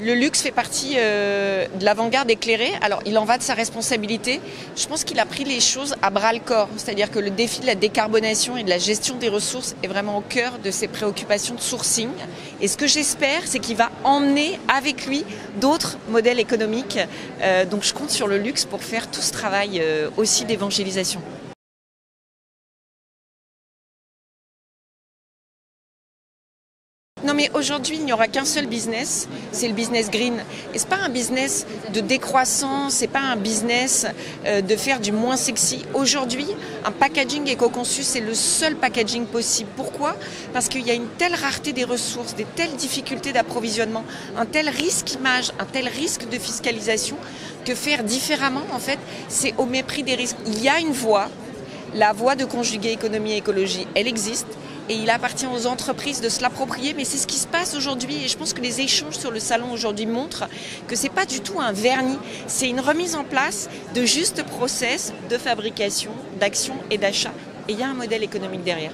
Le luxe fait partie euh, de l'avant-garde éclairée. Alors, il en va de sa responsabilité. Je pense qu'il a pris les choses à bras le corps. C'est-à-dire que le défi de la décarbonation et de la gestion des ressources est vraiment au cœur de ses préoccupations de sourcing. Et ce que j'espère, c'est qu'il va emmener avec lui d'autres modèles économiques. Euh, donc, je compte sur le luxe pour faire tout ce travail euh, aussi d'évangélisation. Non mais aujourd'hui il n'y aura qu'un seul business, c'est le business green. Et c'est pas un business de décroissance, c'est pas un business euh, de faire du moins sexy. Aujourd'hui, un packaging éco-conçu, c'est le seul packaging possible. Pourquoi? Parce qu'il y a une telle rareté des ressources, des telles difficultés d'approvisionnement, un tel risque image, un tel risque de fiscalisation que faire différemment en fait, c'est au mépris des risques. Il y a une voie, la voie de conjuguer économie et écologie, elle existe et il appartient aux entreprises de se l'approprier. Mais c'est ce qui se passe aujourd'hui et je pense que les échanges sur le salon aujourd'hui montrent que c'est pas du tout un vernis, c'est une remise en place de justes process de fabrication, d'action et d'achat. Et il y a un modèle économique derrière.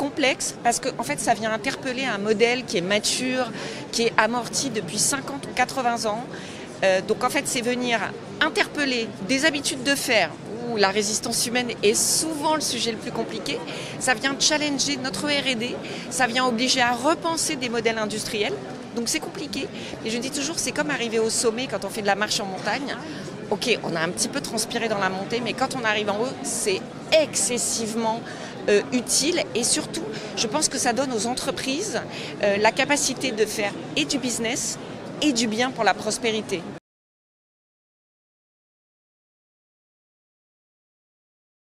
complexe parce que en fait ça vient interpeller un modèle qui est mature, qui est amorti depuis 50 ou 80 ans. Euh, donc en fait c'est venir interpeller des habitudes de faire la résistance humaine est souvent le sujet le plus compliqué, ça vient challenger notre RD, ça vient obliger à repenser des modèles industriels. Donc c'est compliqué. Et je dis toujours, c'est comme arriver au sommet quand on fait de la marche en montagne. Ok, on a un petit peu transpiré dans la montée, mais quand on arrive en haut, c'est excessivement euh, utile et surtout, je pense que ça donne aux entreprises euh, la capacité de faire et du business et du bien pour la prospérité.